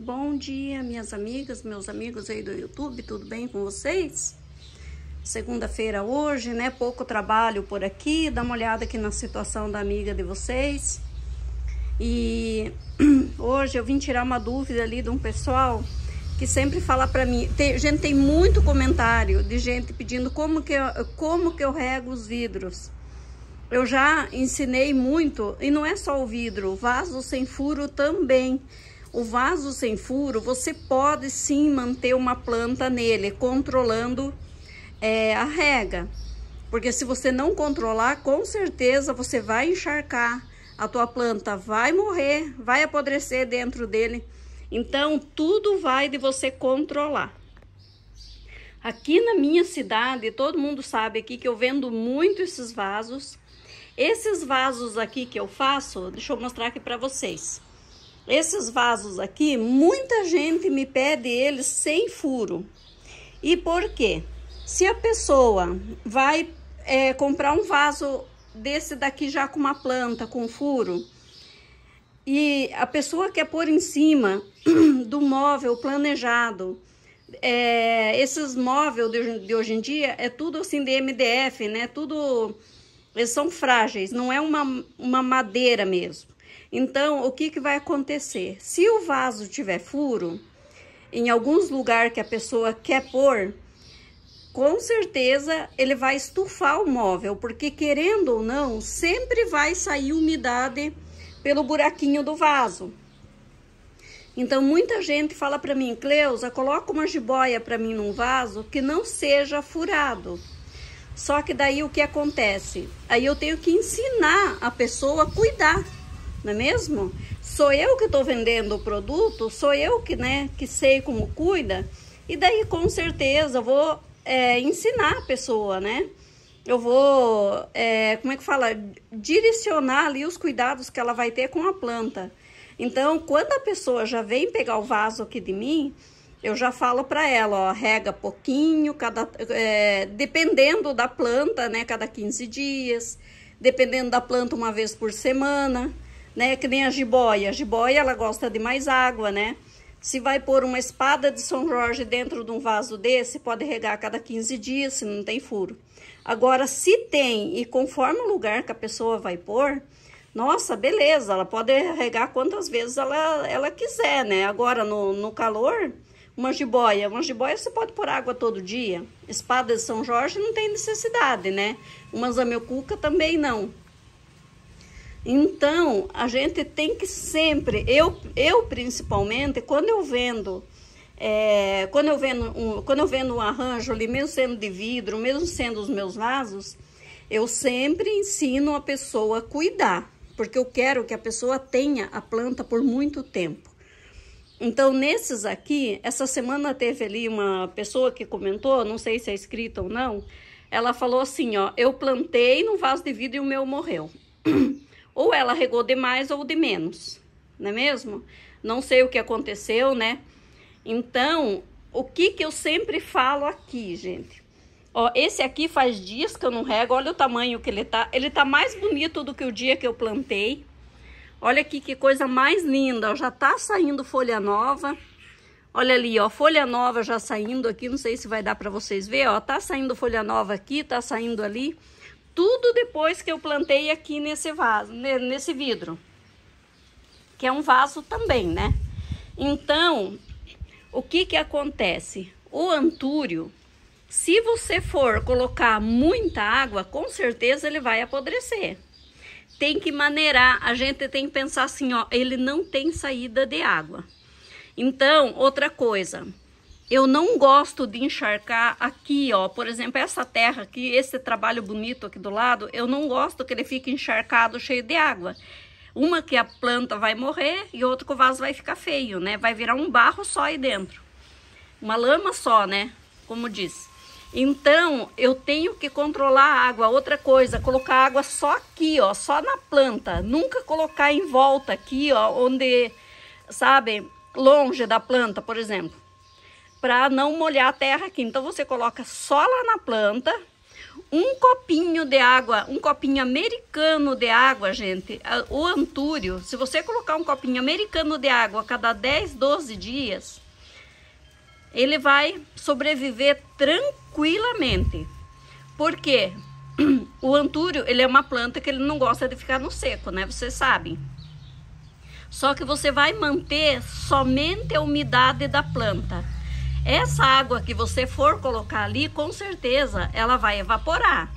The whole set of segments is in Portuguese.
Bom dia, minhas amigas, meus amigos aí do YouTube, tudo bem com vocês? Segunda-feira hoje, né? Pouco trabalho por aqui, dá uma olhada aqui na situação da amiga de vocês. E hoje eu vim tirar uma dúvida ali de um pessoal que sempre fala para mim, tem, gente tem muito comentário de gente pedindo como que eu, como que eu rego os vidros. Eu já ensinei muito, e não é só o vidro, vaso sem furo também. O vaso sem furo, você pode sim manter uma planta nele, controlando é, a rega. Porque se você não controlar, com certeza você vai encharcar. A tua planta vai morrer, vai apodrecer dentro dele. Então, tudo vai de você controlar. Aqui na minha cidade, todo mundo sabe aqui que eu vendo muito esses vasos. Esses vasos aqui que eu faço, deixa eu mostrar aqui para vocês. Esses vasos aqui, muita gente me pede eles sem furo. E por quê? Se a pessoa vai é, comprar um vaso desse daqui já com uma planta, com furo, e a pessoa quer pôr em cima do móvel planejado, é, esses móveis de, de, hoje em dia é tudo assim de MDF, né? Tudo, eles são frágeis, não é uma, uma madeira mesmo. Então, o que, que vai acontecer? Se o vaso tiver furo, em alguns lugares que a pessoa quer pôr, com certeza ele vai estufar o móvel, porque querendo ou não, sempre vai sair umidade pelo buraquinho do vaso. Então, muita gente fala para mim, Cleusa, coloca uma jiboia para mim num vaso que não seja furado. Só que daí o que acontece? Aí eu tenho que ensinar a pessoa a cuidar não é mesmo? Sou eu que estou vendendo o produto, sou eu que, né, que sei como cuida, e daí com certeza vou é, ensinar a pessoa, né? Eu vou, é, como é que fala? Direcionar ali os cuidados que ela vai ter com a planta. Então, quando a pessoa já vem pegar o vaso aqui de mim, eu já falo para ela, ó, rega pouquinho, cada, é, dependendo da planta, né? Cada 15 dias, dependendo da planta, uma vez por semana né? Que nem a jiboia. A jiboia, ela gosta de mais água, né? Se vai pôr uma espada de São Jorge dentro de um vaso desse, pode regar a cada 15 dias, se não tem furo. Agora, se tem, e conforme o lugar que a pessoa vai pôr, nossa, beleza, ela pode regar quantas vezes ela, ela quiser, né? Agora, no, no calor, uma jiboia. Uma jiboia você pode pôr água todo dia. Espada de São Jorge não tem necessidade, né? Uma zamiocuca também não. Então, a gente tem que sempre, eu, eu principalmente, quando eu vendo, é, quando, eu vendo um, quando eu vendo um arranjo ali, mesmo sendo de vidro, mesmo sendo os meus vasos, eu sempre ensino a pessoa a cuidar, porque eu quero que a pessoa tenha a planta por muito tempo. Então, nesses aqui, essa semana teve ali uma pessoa que comentou, não sei se é escrita ou não, ela falou assim, ó, eu plantei no vaso de vidro e o meu morreu. Ou ela regou demais ou de menos, não é mesmo? Não sei o que aconteceu, né? Então, o que que eu sempre falo aqui, gente? Ó, esse aqui faz dias que eu não rego, olha o tamanho que ele tá. Ele tá mais bonito do que o dia que eu plantei. Olha aqui que coisa mais linda, ó, já tá saindo folha nova. Olha ali, ó, folha nova já saindo aqui, não sei se vai dar para vocês ver, ó, tá saindo folha nova aqui, tá saindo ali tudo depois que eu plantei aqui nesse vaso, nesse vidro. Que é um vaso também, né? Então, o que que acontece? O antúrio, se você for colocar muita água, com certeza ele vai apodrecer. Tem que maneirar, a gente tem que pensar assim, ó, ele não tem saída de água. Então, outra coisa, eu não gosto de encharcar aqui, ó, por exemplo, essa terra aqui, esse trabalho bonito aqui do lado, eu não gosto que ele fique encharcado, cheio de água. Uma que a planta vai morrer e outra que o vaso vai ficar feio, né? Vai virar um barro só aí dentro. Uma lama só, né? Como diz. Então, eu tenho que controlar a água. Outra coisa, colocar água só aqui, ó, só na planta. Nunca colocar em volta aqui, ó, onde, sabe, longe da planta, por exemplo para não molhar a terra aqui. Então, você coloca só lá na planta. um copinho de água, um copinho americano de água, gente, o antúrio, se você colocar um copinho americano de água a cada 10, 12 dias, ele vai sobreviver tranquilamente. Por quê? O antúrio, ele é uma planta que ele não gosta de ficar no seco, né? Vocês sabem. Só que você vai manter somente a umidade da planta. Essa água que você for colocar ali, com certeza ela vai evaporar.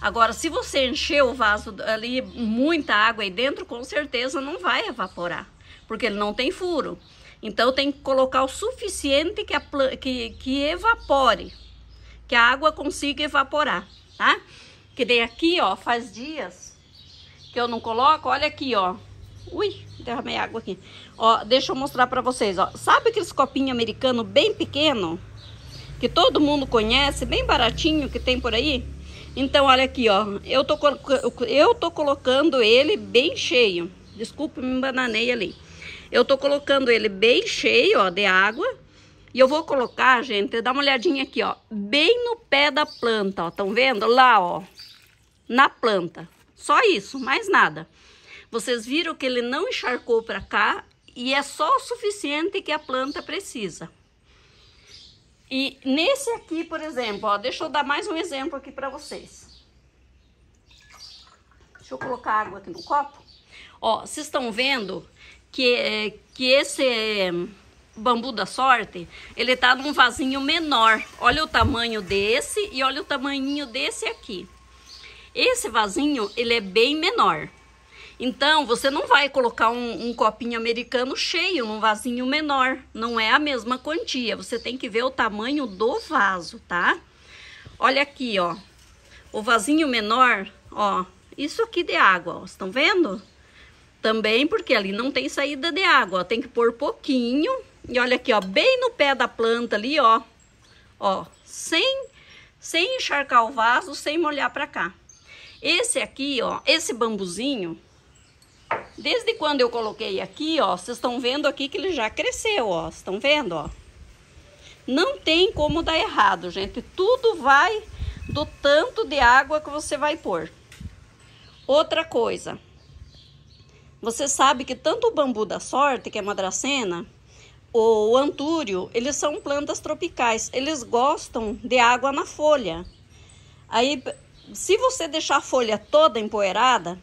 Agora, se você encher o vaso ali, muita água aí dentro, com certeza não vai evaporar, porque ele não tem furo. Então, tem que colocar o suficiente que, a, que, que evapore, que a água consiga evaporar, tá? Que daí aqui, ó, faz dias que eu não coloco, olha aqui, ó. Ui, derramei água aqui. Ó, deixa eu mostrar pra vocês, ó. Sabe aqueles copinhos americanos bem pequeno? Que todo mundo conhece, bem baratinho que tem por aí? Então, olha aqui, ó. Eu tô, eu tô colocando ele bem cheio. Desculpa, me embananei ali. Eu tô colocando ele bem cheio, ó, de água. E eu vou colocar, gente, dá uma olhadinha aqui, ó. Bem no pé da planta, ó. Estão vendo? Lá, ó. Na planta. Só isso, mais nada. Vocês viram que ele não encharcou para cá e é só o suficiente que a planta precisa. E nesse aqui, por exemplo, ó, deixa eu dar mais um exemplo aqui para vocês. Deixa eu colocar água aqui no copo. Ó, vocês estão vendo que, que esse bambu da sorte, ele tá num vasinho menor. Olha o tamanho desse e olha o tamanho desse aqui. Esse vasinho, ele é bem menor. Então, você não vai colocar um, um, copinho americano cheio num vasinho menor. Não é a mesma quantia. Você tem que ver o tamanho do vaso, tá? Olha aqui, ó. O vasinho menor, ó. Isso aqui de água, ó. Estão vendo? Também porque ali não tem saída de água, ó. Tem que pôr pouquinho. E olha aqui, ó. Bem no pé da planta ali, ó. Ó. Sem, sem encharcar o vaso, sem molhar pra cá. Esse aqui, ó. Esse bambuzinho Desde quando eu coloquei aqui, ó, vocês estão vendo aqui que ele já cresceu, ó. Estão vendo, ó? Não tem como dar errado, gente. Tudo vai do tanto de água que você vai pôr. Outra coisa. Você sabe que tanto o bambu da sorte, que é madracena, o antúrio, eles são plantas tropicais. Eles gostam de água na folha. Aí, se você deixar a folha toda empoeirada,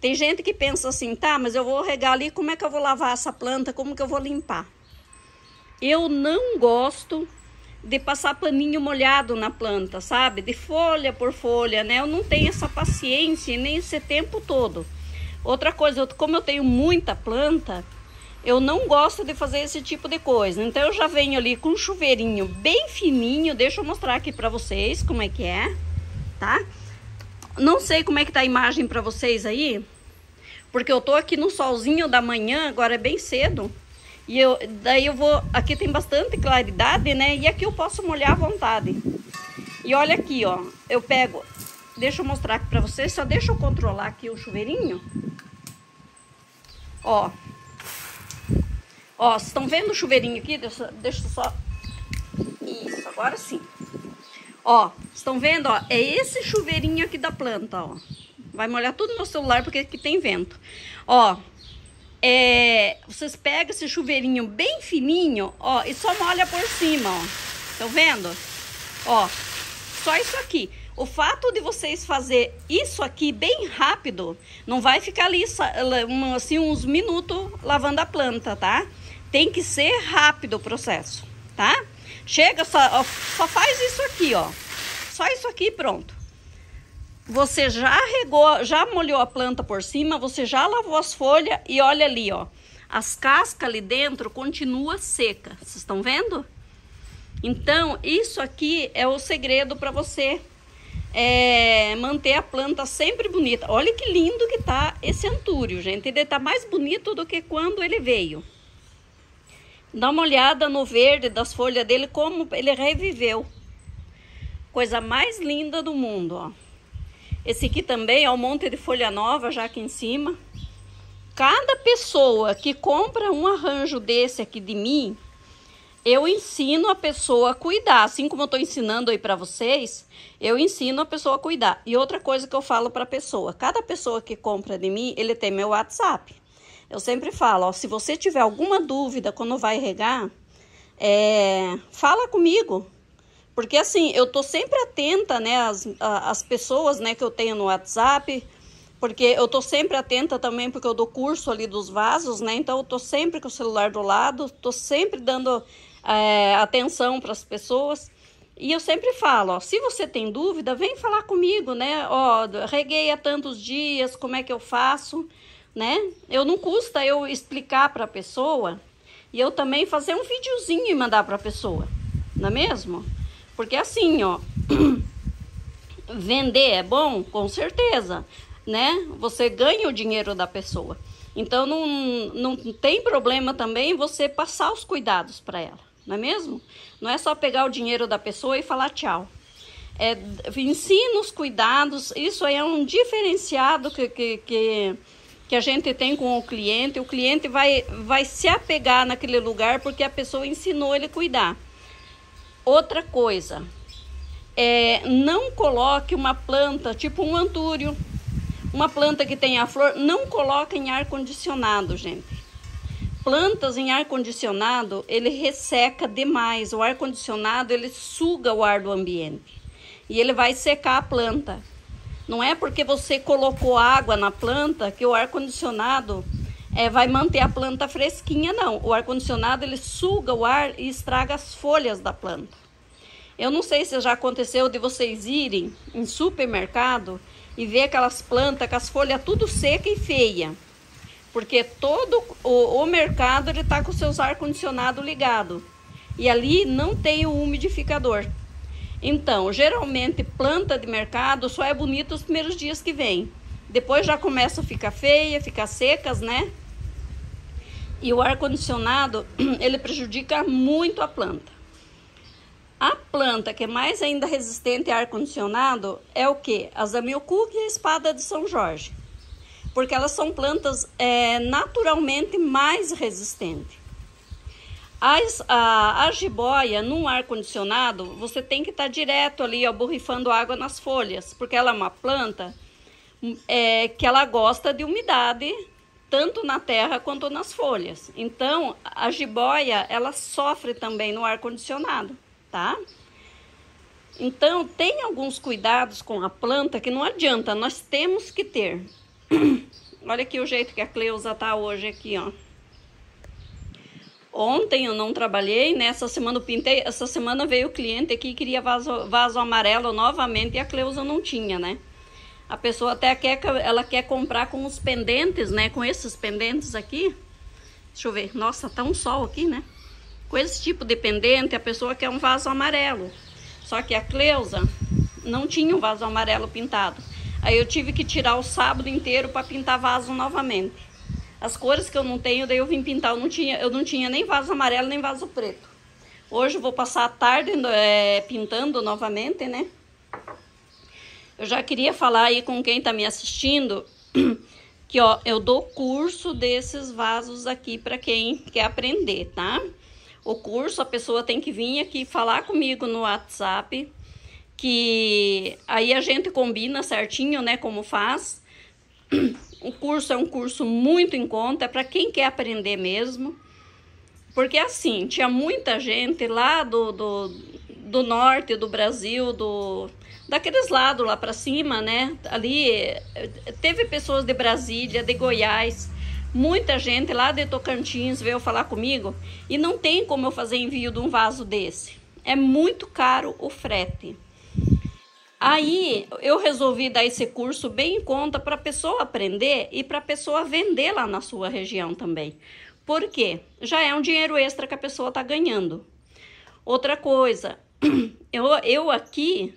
tem gente que pensa assim, tá, mas eu vou regar ali, como é que eu vou lavar essa planta? Como que eu vou limpar? Eu não gosto de passar paninho molhado na planta, sabe? De folha por folha, né? Eu não tenho essa paciência nem esse tempo todo. Outra coisa, como eu tenho muita planta, eu não gosto de fazer esse tipo de coisa. Então eu já venho ali com um chuveirinho bem fininho, deixa eu mostrar aqui para vocês como é que é, tá? Não sei como é que tá a imagem para vocês aí, porque eu tô aqui no solzinho da manhã, agora é bem cedo. E eu, daí eu vou, aqui tem bastante claridade, né? E aqui eu posso molhar à vontade. E olha aqui, ó, eu pego, deixa eu mostrar aqui pra vocês, só deixa eu controlar aqui o chuveirinho. Ó. Ó, vocês estão vendo o chuveirinho aqui? Deixa, deixa eu só... Isso, agora sim. Ó, estão vendo, ó? É esse chuveirinho aqui da planta, ó. Vai molhar tudo no celular porque aqui tem vento. Ó, é, vocês pegam esse chuveirinho bem fininho, ó, e só molha por cima, ó. Estão vendo? Ó, só isso aqui. O fato de vocês fazer isso aqui bem rápido, não vai ficar ali assim uns minutos lavando a planta, tá? Tem que ser rápido o processo, tá? Chega, só, só faz isso aqui, ó. Só isso aqui pronto. Você já regou, já molhou a planta por cima, você já lavou as folhas e olha ali, ó. As cascas ali dentro continua seca. Vocês estão vendo? Então, isso aqui é o segredo para você é, manter a planta sempre bonita. Olha que lindo que tá esse antúrio, gente. Ele tá mais bonito do que quando ele veio. Dá uma olhada no verde das folhas dele, como ele reviveu. Coisa mais linda do mundo, ó. Esse aqui também é um monte de folha nova já aqui em cima. Cada pessoa que compra um arranjo desse aqui de mim, eu ensino a pessoa a cuidar, assim como eu estou ensinando aí para vocês, eu ensino a pessoa a cuidar. E outra coisa que eu falo para a pessoa, cada pessoa que compra de mim, ele tem meu WhatsApp. Eu sempre falo, ó, se você tiver alguma dúvida quando vai regar, é, fala comigo. Porque assim, eu tô sempre atenta, né, às, pessoas, né, que eu tenho no WhatsApp, porque eu tô sempre atenta também, porque eu dou curso ali dos vasos, né, então eu tô sempre com o celular do lado, tô sempre dando é, atenção para as pessoas. E eu sempre falo, ó, se você tem dúvida, vem falar comigo, né? Ó, reguei há tantos dias, como é que eu faço, né? Eu não custa eu explicar para a pessoa e eu também fazer um videozinho e mandar para a pessoa, não é mesmo? Porque assim, ó, vender é bom, com certeza, né? Você ganha o dinheiro da pessoa. Então não, não tem problema também você passar os cuidados para ela não é mesmo? Não é só pegar o dinheiro da pessoa e falar tchau. É, ensina os cuidados, isso aí é um diferenciado que, que, que, que a gente tem com o cliente. O cliente vai, vai se apegar naquele lugar porque a pessoa ensinou ele a cuidar. Outra coisa, é, não coloque uma planta, tipo um antúrio, uma planta que tenha flor, não coloque em ar condicionado, gente plantas em ar condicionado, ele resseca demais. O ar condicionado, ele suga o ar do ambiente. E ele vai secar a planta. Não é porque você colocou água na planta que o ar condicionado é, vai manter a planta fresquinha, não. O ar condicionado ele suga o ar e estraga as folhas da planta. Eu não sei se já aconteceu de vocês irem em supermercado e ver aquelas plantas com as folhas tudo seca e feia porque todo o, o mercado ele está com seus ar condicionado ligado e ali não tem o umidificador. Então, geralmente planta de mercado só é bonita os primeiros dias que vem. Depois já começa a ficar feia, ficar secas, né? E o ar condicionado, ele prejudica muito a planta. A planta que é mais ainda resistente a ar condicionado é o que? As amiocuca e a espada de São Jorge porque elas são plantas é, naturalmente mais resistentes. As, a, a jiboia, num ar-condicionado, você tem que estar tá direto ali, ó, borrifando água nas folhas, porque ela é uma planta é, que ela gosta de umidade, tanto na terra quanto nas folhas. Então, a jiboia, ela sofre também no ar-condicionado, tá? Então, tem alguns cuidados com a planta que não adianta, nós temos que ter. Olha aqui o jeito que a Cleusa tá hoje aqui, ó. Ontem eu não trabalhei, nessa né? semana eu pintei, essa semana veio o cliente aqui que queria vaso, vaso amarelo novamente e a Cleusa não tinha, né? A pessoa até quer, ela quer comprar com os pendentes, né? Com esses pendentes aqui. Deixa eu ver, nossa, tá um sol aqui, né? Com esse tipo de pendente, a pessoa quer um vaso amarelo. Só que a Cleusa não tinha um vaso amarelo pintado. Aí eu tive que tirar o sábado inteiro para pintar vaso novamente. As cores que eu não tenho, daí eu vim pintar. Eu não tinha, eu não tinha nem vaso amarelo nem vaso preto. Hoje eu vou passar a tarde é, pintando novamente, né? Eu já queria falar aí com quem tá me assistindo que ó, eu dou curso desses vasos aqui para quem quer aprender, tá? O curso a pessoa tem que vir aqui falar comigo no WhatsApp que aí a gente combina certinho, né, como faz. O curso é um curso muito em conta, é para quem quer aprender mesmo. Porque assim, tinha muita gente lá do, do, do norte do Brasil, do daqueles lados lá para cima, né? Ali teve pessoas de Brasília, de Goiás, muita gente lá de Tocantins veio falar comigo e não tem como eu fazer envio de um vaso desse. É muito caro o frete. Aí eu resolvi dar esse curso bem em conta para a pessoa aprender e para a pessoa vender lá na sua região também. Por quê? Já é um dinheiro extra que a pessoa está ganhando. Outra coisa, eu, eu aqui,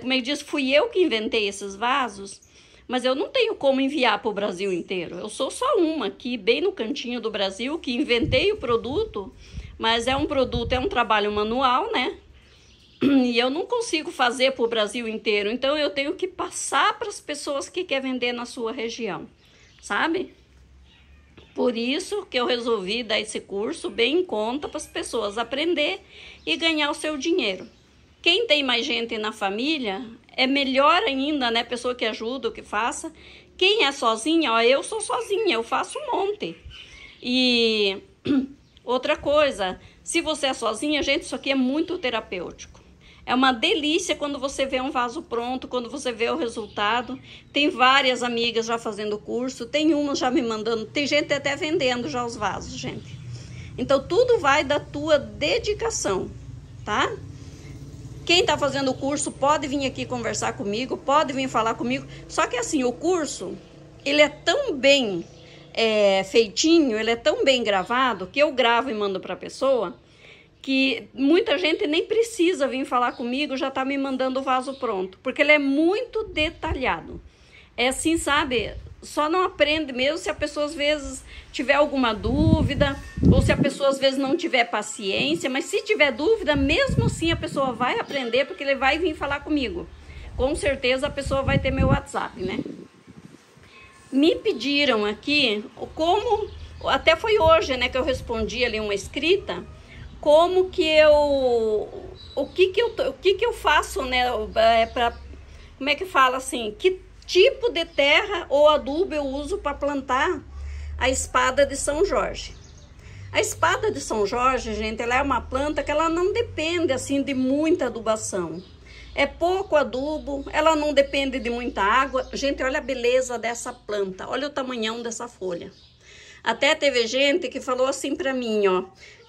como eu disse, fui eu que inventei esses vasos, mas eu não tenho como enviar para o Brasil inteiro. Eu sou só uma aqui, bem no cantinho do Brasil, que inventei o produto, mas é um produto, é um trabalho manual, né? e eu não consigo fazer para o Brasil inteiro, então eu tenho que passar para as pessoas que querem vender na sua região, sabe? Por isso que eu resolvi dar esse curso bem em conta para as pessoas aprender e ganhar o seu dinheiro. Quem tem mais gente na família é melhor ainda, né? Pessoa que ajuda, que faça. Quem é sozinha, ó, eu sou sozinha, eu faço um monte. E outra coisa, se você é sozinha, gente, isso aqui é muito terapêutico. É uma delícia quando você vê um vaso pronto, quando você vê o resultado. Tem várias amigas já fazendo curso, tem uma já me mandando, tem gente até vendendo já os vasos, gente. Então tudo vai da tua dedicação, tá? Quem está fazendo o curso pode vir aqui conversar comigo, pode vir falar comigo. Só que assim, o curso, ele é tão bem é, feitinho, ele é tão bem gravado, que eu gravo e mando para a pessoa, que muita gente nem precisa vir falar comigo, já está me mandando o vaso pronto, porque ele é muito detalhado. É assim, sabe? Só não aprende mesmo se a pessoa às vezes tiver alguma dúvida, ou se a pessoa às vezes não tiver paciência, mas se tiver dúvida, mesmo assim a pessoa vai aprender, porque ele vai vir falar comigo. Com certeza a pessoa vai ter meu WhatsApp, né? Me pediram aqui como, até foi hoje, né, que eu respondi ali uma escrita, como que eu o que que eu o que que eu faço, né, é para como é que fala assim, que tipo de terra ou adubo eu uso para plantar a espada de São Jorge. A espada de São Jorge, gente, ela é uma planta que ela não depende assim de muita adubação. É pouco adubo, ela não depende de muita água. Gente, olha a beleza dessa planta, olha o tamanhão dessa folha. Até teve gente que falou assim para mim, ó,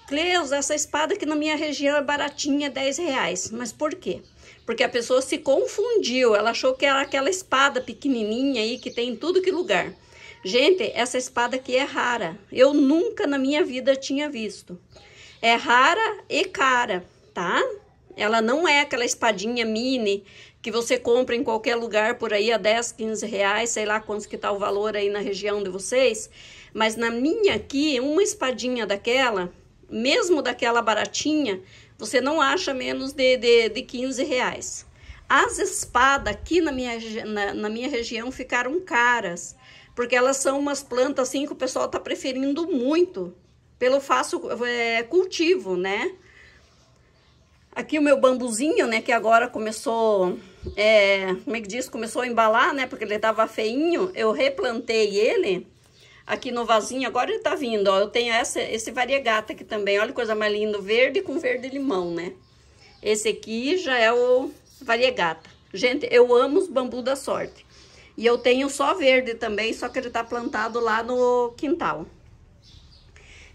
Cleus, essa espada aqui na minha região é baratinha, 10 reais. Mas por quê? Porque a pessoa se confundiu, ela achou que era aquela espada pequenininha aí que tem em tudo que lugar. Gente, essa espada aqui é rara. Eu nunca na minha vida tinha visto. É rara e cara, tá? Ela não é aquela espadinha mini que você compra em qualquer lugar por aí a 10, 15 reais, sei lá quantos que tá o valor aí na região de vocês. Mas na minha aqui, uma espadinha daquela mesmo daquela baratinha, você não acha menos de, de, de 15 reais. As espadas aqui na minha, na, na minha região ficaram caras, porque elas são umas plantas assim que o pessoal está preferindo muito, pelo fácil é, cultivo, né? Aqui o meu bambuzinho, né, que agora começou, é, como é que diz, começou a embalar, né, porque ele tava feinho, eu replantei ele, aqui no vasinho. Agora ele tá vindo, ó. Eu tenho essa, esse variegata aqui também. Olha que coisa mais linda, verde com verde limão, né? Esse aqui já é o variegata. Gente, eu amo os bambu da sorte. E eu tenho só verde também, só que ele tá plantado lá no quintal.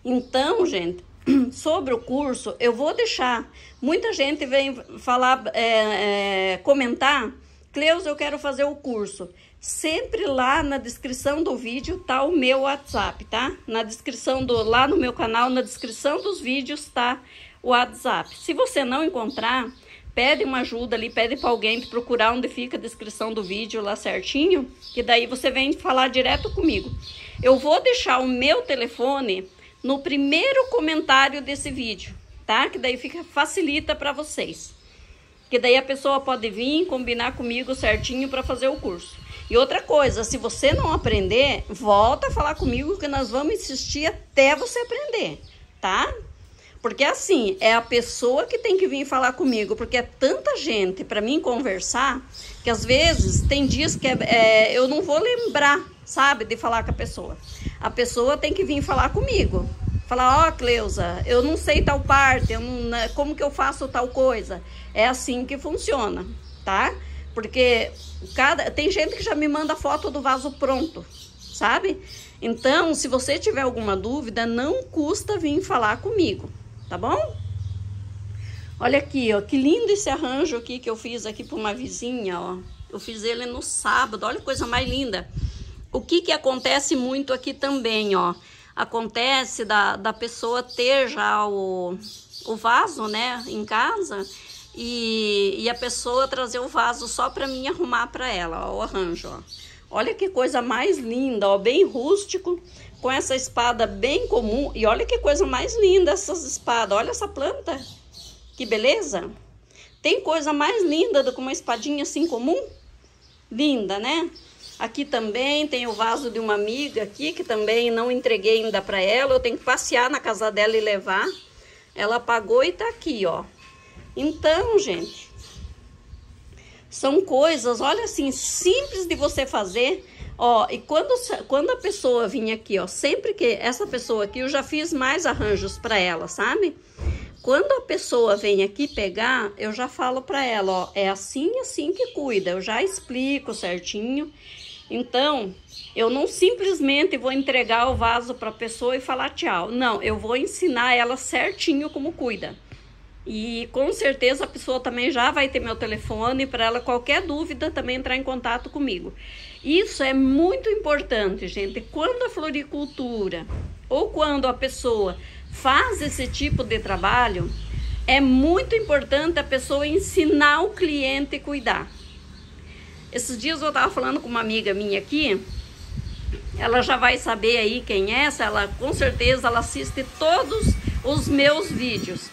Então, gente, sobre o curso, eu vou deixar. Muita gente vem falar, é, é, comentar, Cleus, eu quero fazer o curso. Sempre lá na descrição do vídeo tá o meu WhatsApp, tá? Na descrição do lá no meu canal, na descrição dos vídeos tá o WhatsApp. Se você não encontrar, pede uma ajuda ali, pede para alguém procurar onde fica a descrição do vídeo lá certinho, que daí você vem falar direto comigo. Eu vou deixar o meu telefone no primeiro comentário desse vídeo, tá? Que daí fica facilita para vocês. Que daí a pessoa pode vir combinar comigo certinho para fazer o curso. E outra coisa, se você não aprender, volta a falar comigo que nós vamos insistir até você aprender, tá? Porque assim, é a pessoa que tem que vir falar comigo, porque é tanta gente para mim conversar, que às vezes tem dias que é, é, eu não vou lembrar, sabe, de falar com a pessoa. A pessoa tem que vir falar comigo. Falar, ó, oh, Cleusa, eu não sei tal parte, não, né, como que eu faço tal coisa. É assim que funciona, tá? Porque cada tem gente que já me manda foto do vaso pronto, sabe? Então, se você tiver alguma dúvida, não custa vir falar comigo, tá bom? Olha aqui, ó, que lindo esse arranjo aqui que eu fiz aqui para uma vizinha, ó. Eu fiz ele no sábado, olha que coisa mais linda. O que que acontece muito aqui também, ó. Acontece da, da pessoa ter já o, o vaso, né, em casa e, e a pessoa trazer o vaso só para mim arrumar para ela, ó, o arranjo, ó. Olha que coisa mais linda, ó, bem rústico, com essa espada bem comum. E olha que coisa mais linda essas espadas. Olha essa planta, que beleza. Tem coisa mais linda do que uma espadinha assim comum? Linda, né? Aqui também tem o vaso de uma amiga aqui, que também não entreguei ainda para ela. Eu tenho que passear na casa dela e levar. Ela pagou e tá aqui, ó. Então, gente, são coisas, olha assim, simples de você fazer. Ó, e quando, quando a pessoa vinha aqui, ó, sempre que essa pessoa aqui, eu já fiz mais arranjos para ela, sabe? Quando a pessoa vem aqui pegar, eu já falo para ela, ó, é assim assim que cuida. Eu já explico certinho. Então, eu não simplesmente vou entregar o vaso para a pessoa e falar tchau. Não, eu vou ensinar ela certinho como cuida. E com certeza a pessoa também já vai ter meu telefone para ela qualquer dúvida também entrar em contato comigo. Isso é muito importante, gente. Quando a floricultura ou quando a pessoa faz esse tipo de trabalho, é muito importante a pessoa ensinar o cliente a cuidar. Esses dias eu estava falando com uma amiga minha aqui, ela já vai saber aí quem é, ela com certeza ela assiste todos os meus vídeos.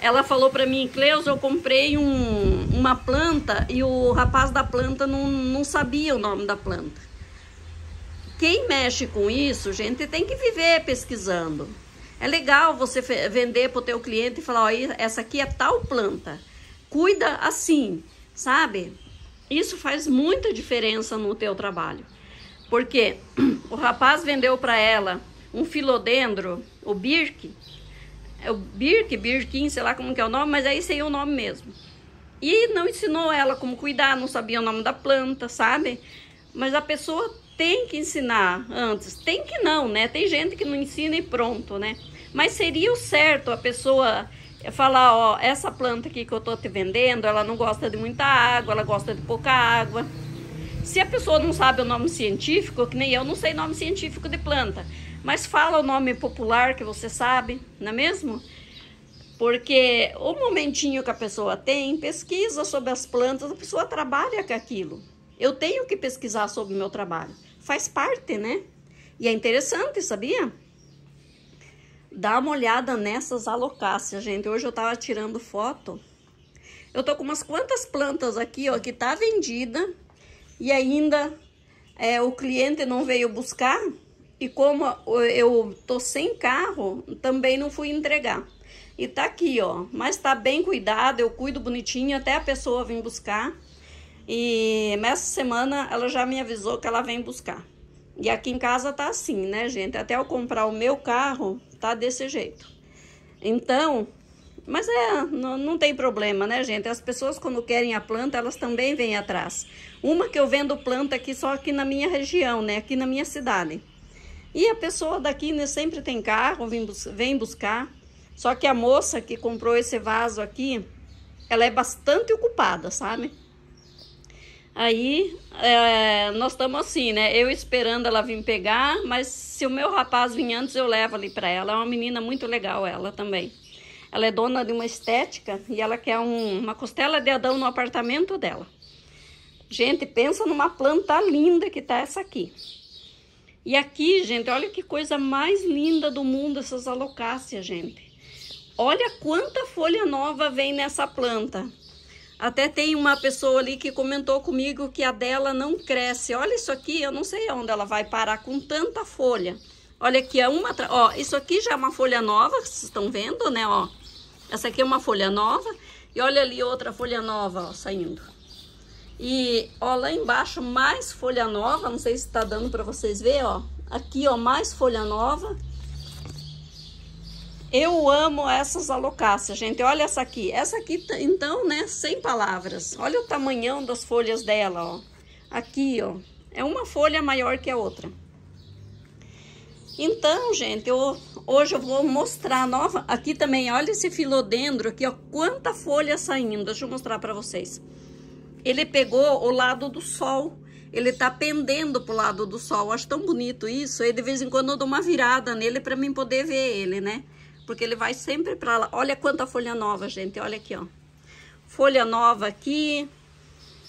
Ela falou para mim, Cleus, eu comprei um, uma planta e o rapaz da planta não, não sabia o nome da planta. Quem mexe com isso, gente, tem que viver pesquisando. É legal você vender para o teu cliente e falar, ó, essa aqui é tal planta. Cuida assim, sabe? Isso faz muita diferença no teu trabalho. Porque o rapaz vendeu para ela um filodendro, o birk, é o birk, birkin, sei lá como que é o nome, mas aí sei o nome mesmo. E não ensinou ela como cuidar, não sabia o nome da planta, sabe? Mas a pessoa tem que ensinar antes. Tem que não, né? Tem gente que não ensina e pronto, né? Mas seria o certo a pessoa falar, ó, essa planta aqui que eu tô te vendendo, ela não gosta de muita água, ela gosta de pouca água. Se a pessoa não sabe o nome científico, que nem eu não sei nome científico de planta, mas fala o nome popular que você sabe, não é mesmo? Porque o momentinho que a pessoa tem, pesquisa sobre as plantas, a pessoa trabalha com aquilo. Eu tenho que pesquisar sobre o meu trabalho. Faz parte, né? E é interessante, sabia? Dá uma olhada nessas alocáceas, gente. Hoje eu tava tirando foto. Eu tô com umas quantas plantas aqui, ó, que tá vendida. E ainda é, o cliente não veio buscar. E como eu tô sem carro, também não fui entregar. E tá aqui, ó. Mas tá bem cuidado, eu cuido bonitinho até a pessoa vir buscar. E nessa semana ela já me avisou que ela vem buscar. E aqui em casa tá assim, né, gente? Até eu comprar o meu carro, tá desse jeito. Então, mas é, não, não tem problema, né, gente? As pessoas quando querem a planta, elas também vêm atrás. Uma que eu vendo planta aqui só aqui na minha região, né? Aqui na minha cidade. E a pessoa daqui né, sempre tem carro, vem, bus vem buscar. Só que a moça que comprou esse vaso aqui, ela é bastante ocupada, sabe? Aí, é, nós estamos assim, né? Eu esperando ela vir pegar, mas se o meu rapaz vir antes, eu levo ali para ela. É uma menina muito legal, ela também. Ela é dona de uma estética e ela quer um, uma costela de Adão no apartamento dela. Gente, pensa numa planta linda que tá essa aqui. E aqui, gente, olha que coisa mais linda do mundo essas alocáceas, gente. Olha quanta folha nova vem nessa planta. Até tem uma pessoa ali que comentou comigo que a dela não cresce. Olha isso aqui, eu não sei onde ela vai parar com tanta folha. Olha aqui, é uma... Ó, isso aqui já é uma folha nova, vocês estão vendo, né, ó. Essa aqui é uma folha nova. E olha ali outra folha nova, ó, saindo. E, ó, lá embaixo mais folha nova, não sei se tá dando para vocês ver, ó. Aqui, ó, mais folha nova. Eu amo essas alocáceas, gente. Olha essa aqui. Essa aqui, então, né, sem palavras. Olha o tamanhão das folhas dela, ó. Aqui, ó. É uma folha maior que a outra. Então, gente, eu, hoje eu vou mostrar nova. Aqui também, olha esse filodendro aqui, ó. Quanta folha saindo. Deixa eu mostrar para vocês ele pegou o lado do sol. Ele tá pendendo pro lado do sol. acho tão bonito isso. E de vez em quando eu dou uma virada nele para mim poder ver ele, né? Porque ele vai sempre para lá. Olha quanta folha nova, gente. Olha aqui, ó. Folha nova aqui.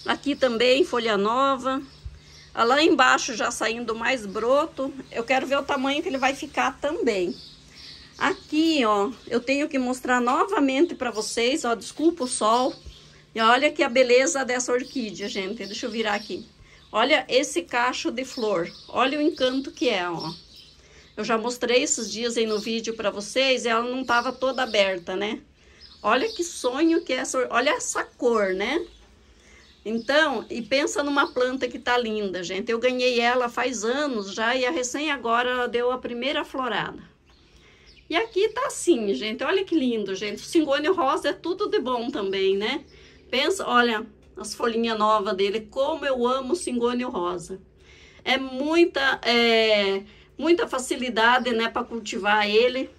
Aqui também, folha nova. Ah, lá embaixo já saindo mais broto. Eu quero ver o tamanho que ele vai ficar também. Aqui, ó, eu tenho que mostrar novamente para vocês, ó, desculpa o sol, e olha que a beleza dessa orquídea, gente. Deixa eu virar aqui. Olha esse cacho de flor. Olha o encanto que é, ó. Eu já mostrei esses dias aí no vídeo para vocês, ela não tava toda aberta, né? Olha que sonho que é essa, olha essa cor, né? Então, e pensa numa planta que tá linda, gente. Eu ganhei ela faz anos já e a recém agora deu a primeira florada. E aqui tá assim, gente. Olha que lindo, gente. O cingônio rosa é tudo de bom também, né? Pensa, olha as folhinhas novas dele. Como eu amo o cingônio rosa. É muita... É muita facilidade, né, para cultivar ele.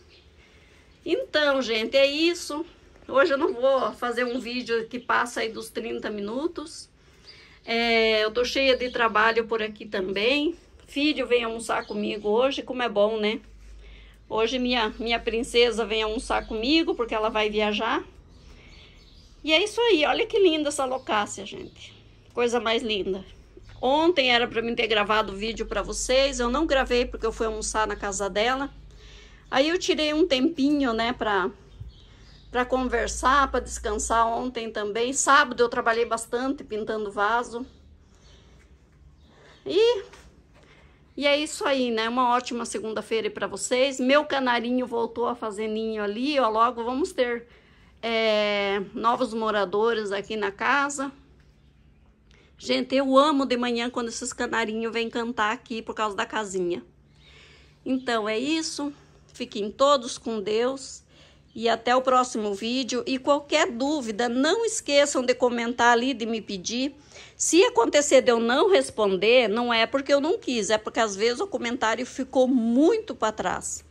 Então, gente, é isso. Hoje eu não vou fazer um vídeo que passa aí dos 30 minutos. É, eu tô cheia de trabalho por aqui também. Filho vem almoçar comigo hoje, como é bom, né? Hoje minha, minha princesa vem almoçar comigo, porque ela vai viajar. E é isso aí, olha que linda essa locácia, gente. Coisa mais linda. Ontem era para mim ter gravado o vídeo para vocês, eu não gravei porque eu fui almoçar na casa dela. Aí eu tirei um tempinho, né, para para conversar, para descansar ontem também. Sábado eu trabalhei bastante pintando vaso. E e é isso aí, né? Uma ótima segunda-feira para vocês. Meu canarinho voltou a fazer ninho ali, ó. Logo vamos ter é, novos moradores aqui na casa. Gente, eu amo de manhã quando esses canarinhos vêm cantar aqui por causa da casinha. Então é isso. Fiquem todos com Deus. E até o próximo vídeo. E qualquer dúvida, não esqueçam de comentar ali, de me pedir. Se acontecer de eu não responder, não é porque eu não quis, é porque às vezes o comentário ficou muito para trás.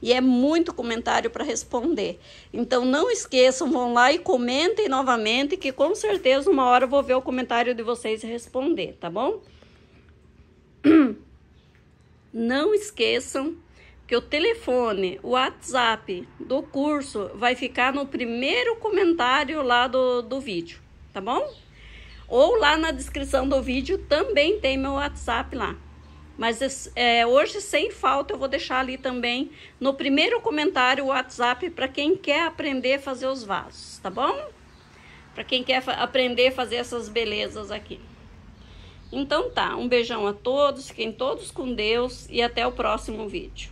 E é muito comentário para responder. Então não esqueçam, vão lá e comentem novamente, que com certeza uma hora eu vou ver o comentário de vocês e responder, tá bom? Não esqueçam que o telefone, o WhatsApp do curso vai ficar no primeiro comentário lá do, do vídeo, tá bom? Ou lá na descrição do vídeo também tem meu WhatsApp lá. Mas é, hoje, sem falta, eu vou deixar ali também no primeiro comentário o WhatsApp para quem quer aprender a fazer os vasos, tá bom? Para quem quer aprender a fazer essas belezas aqui. Então tá, um beijão a todos, fiquem todos com Deus e até o próximo vídeo.